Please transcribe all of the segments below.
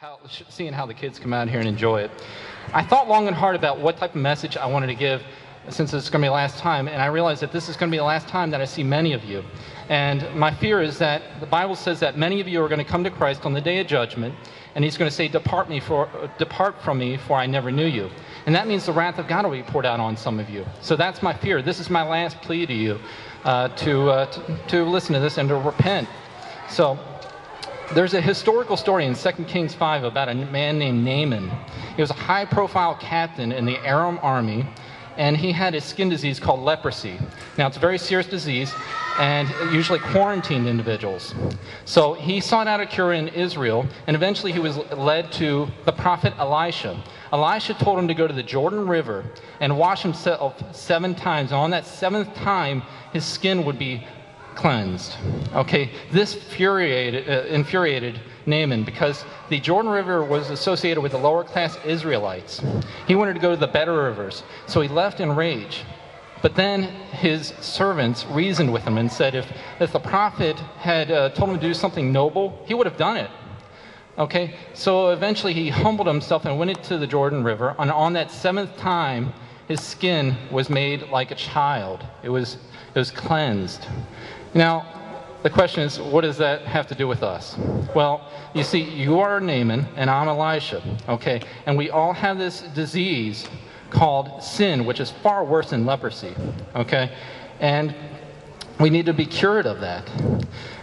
how, seeing how the kids come out here and enjoy it. I thought long and hard about what type of message I wanted to give since it's going to be the last time, and I realized that this is going to be the last time that I see many of you. And my fear is that the Bible says that many of you are going to come to Christ on the day of judgment, and He's going to say, "Depart me for, depart from me, for I never knew you." And that means the wrath of God will be poured out on some of you. So that's my fear. This is my last plea to you uh, to, uh, to to listen to this and to repent. So there's a historical story in 2 Kings 5 about a man named Naaman. He was a high profile captain in the Aram army, and he had a skin disease called leprosy. Now, it's a very serious disease, and usually quarantined individuals. So he sought out a cure in Israel, and eventually he was led to the prophet Elisha. Elisha told him to go to the Jordan River and wash himself seven times. And on that seventh time, his skin would be cleansed. Okay, this infuriated, uh, infuriated Naaman because the Jordan River was associated with the lower class Israelites. He wanted to go to the better rivers, so he left in rage. But then his servants reasoned with him and said if, if the prophet had uh, told him to do something noble, he would have done it. Okay, so eventually he humbled himself and went into the Jordan River, and on that seventh time, his skin was made like a child. It was, it was cleansed. Now, the question is, what does that have to do with us? Well, you see, you are Naaman and I'm Elisha, okay? And we all have this disease called sin, which is far worse than leprosy, okay? And we need to be cured of that.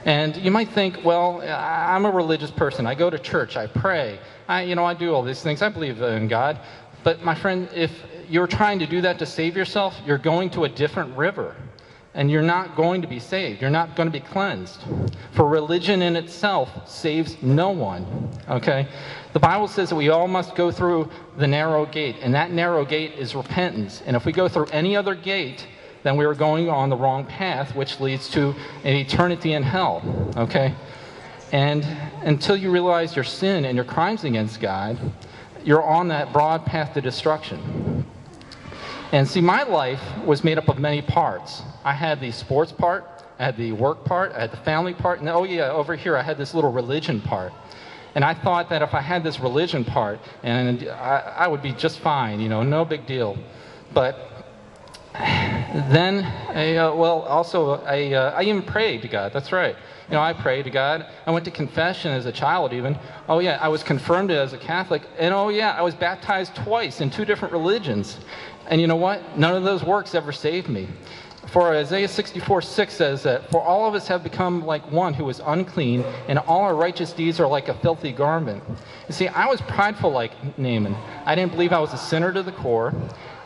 And you might think, well, I'm a religious person. I go to church. I pray. I, you know, I do all these things. I believe in God. But my friend, if you're trying to do that to save yourself, you're going to a different river and you're not going to be saved. You're not going to be cleansed. For religion in itself saves no one. Okay? The Bible says that we all must go through the narrow gate, and that narrow gate is repentance. And if we go through any other gate, then we are going on the wrong path, which leads to an eternity in hell. Okay? And until you realize your sin and your crimes against God, you're on that broad path to destruction. And see, my life was made up of many parts. I had the sports part, I had the work part, I had the family part, and oh, yeah, over here I had this little religion part. And I thought that if I had this religion part, and I, I would be just fine, you know, no big deal. But then, I, uh, well, also, I, uh, I even prayed to God. That's right. You know, I prayed to God. I went to confession as a child, even. Oh, yeah, I was confirmed as a Catholic. And oh, yeah, I was baptized twice in two different religions. And you know what? None of those works ever saved me. For Isaiah 64 6 says that, For all of us have become like one who is unclean, and all our righteous deeds are like a filthy garment. You see, I was prideful like Naaman. I didn't believe I was a sinner to the core.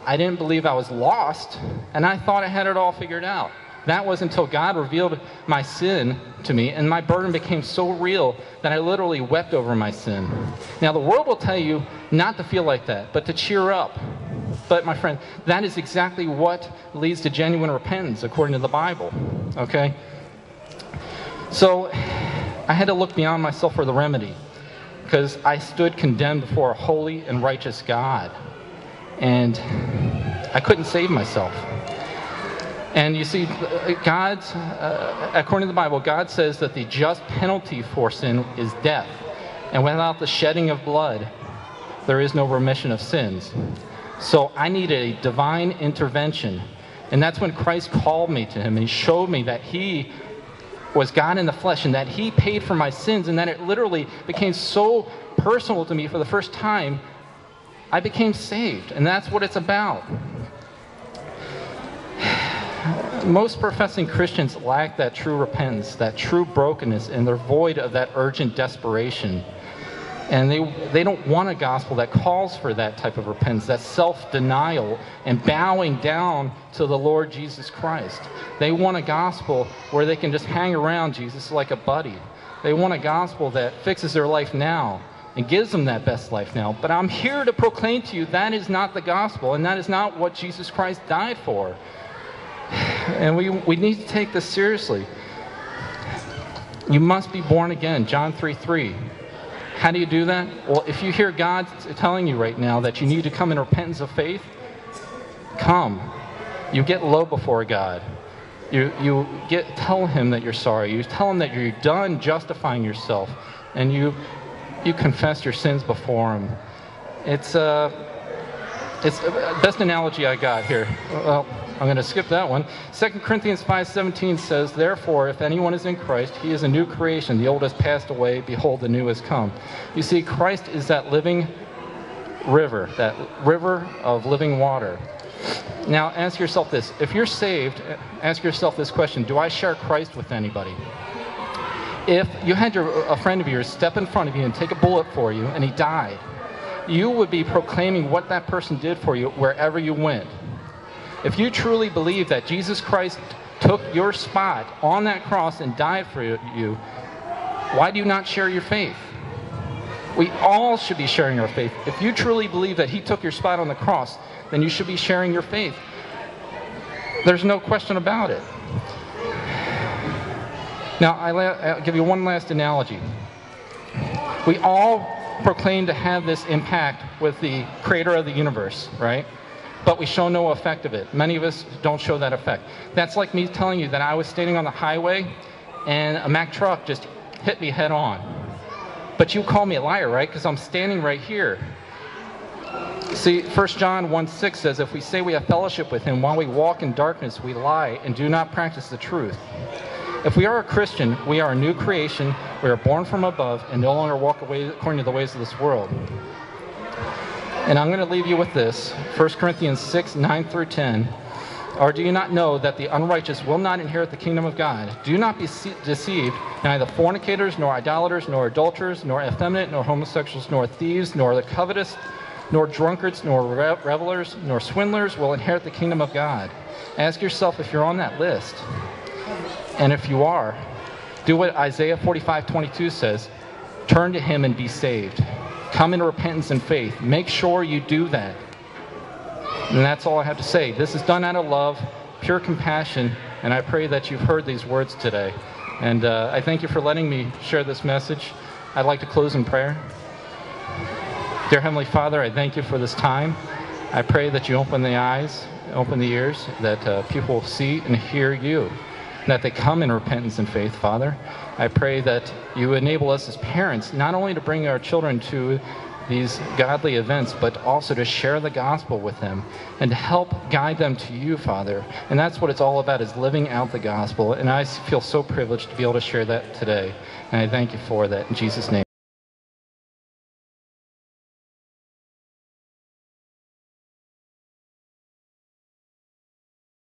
I didn't believe I was lost, and I thought I had it all figured out. That was until God revealed my sin to me, and my burden became so real that I literally wept over my sin. Now, the world will tell you not to feel like that, but to cheer up. But, my friend, that is exactly what leads to genuine repentance according to the Bible. Okay? So, I had to look beyond myself for the remedy because I stood condemned before a holy and righteous God. And I couldn't save myself. And you see, God's, uh, according to the Bible, God says that the just penalty for sin is death. And without the shedding of blood, there is no remission of sins. So I needed a divine intervention. And that's when Christ called me to him and he showed me that he was God in the flesh and that he paid for my sins and that it literally became so personal to me for the first time. I became saved. And that's what it's about most professing Christians lack that true repentance, that true brokenness, and they're void of that urgent desperation. And they, they don't want a gospel that calls for that type of repentance, that self denial and bowing down to the Lord Jesus Christ. They want a gospel where they can just hang around Jesus like a buddy. They want a gospel that fixes their life now and gives them that best life now. But I'm here to proclaim to you that is not the gospel, and that is not what Jesus Christ died for. And we, we need to take this seriously. You must be born again, John 3 3. How do you do that? Well, if you hear God telling you right now that you need to come in repentance of faith, come. You get low before God. You, you get, tell Him that you're sorry. You tell Him that you're done justifying yourself. And you you confess your sins before Him. It's uh, it's the best analogy I got here. Well, I'm going to skip that one. 2 Corinthians 5:17 says, "Therefore, if anyone is in Christ, he is a new creation. The old has passed away; behold, the new has come." You see, Christ is that living river, that river of living water. Now, ask yourself this: If you're saved, ask yourself this question: Do I share Christ with anybody? If you had your, a friend of yours step in front of you and take a bullet for you, and he died, you would be proclaiming what that person did for you wherever you went. If you truly believe that Jesus Christ took your spot on that cross and died for you, why do you not share your faith? We all should be sharing our faith. If you truly believe that He took your spot on the cross, then you should be sharing your faith. There's no question about it. Now, I'll give you one last analogy. We all proclaim to have this impact with the creator of the universe, right? But we show no effect of it. Many of us don't show that effect. That's like me telling you that I was standing on the highway and a Mack truck just hit me head on. But you call me a liar, right? Because I'm standing right here. See, 1 John 1 6 says, If we say we have fellowship with him while we walk in darkness, we lie and do not practice the truth. If we are a Christian, we are a new creation. We are born from above and no longer walk away according to the ways of this world. And I'm going to leave you with this 1 Corinthians 6 9 through 10. Or do you not know that the unrighteous will not inherit the kingdom of God? Do not be deceived. Neither fornicators, nor idolaters, nor adulterers, nor effeminate, nor homosexuals, nor thieves, nor the covetous, nor drunkards, nor revelers, nor swindlers will inherit the kingdom of God. Ask yourself if you're on that list. And if you are, do what Isaiah 45 22 says turn to him and be saved. Come in repentance and faith. Make sure you do that. And that's all I have to say. This is done out of love, pure compassion, and I pray that you've heard these words today. And uh, I thank you for letting me share this message. I'd like to close in prayer. Dear Heavenly Father, I thank you for this time. I pray that you open the eyes, open the ears, that uh, people will see and hear you that they come in repentance and faith, Father. I pray that you enable us as parents not only to bring our children to these godly events, but also to share the gospel with them and to help guide them to you, Father. And that's what it's all about is living out the gospel. And I feel so privileged to be able to share that today. And I thank you for that in Jesus' name.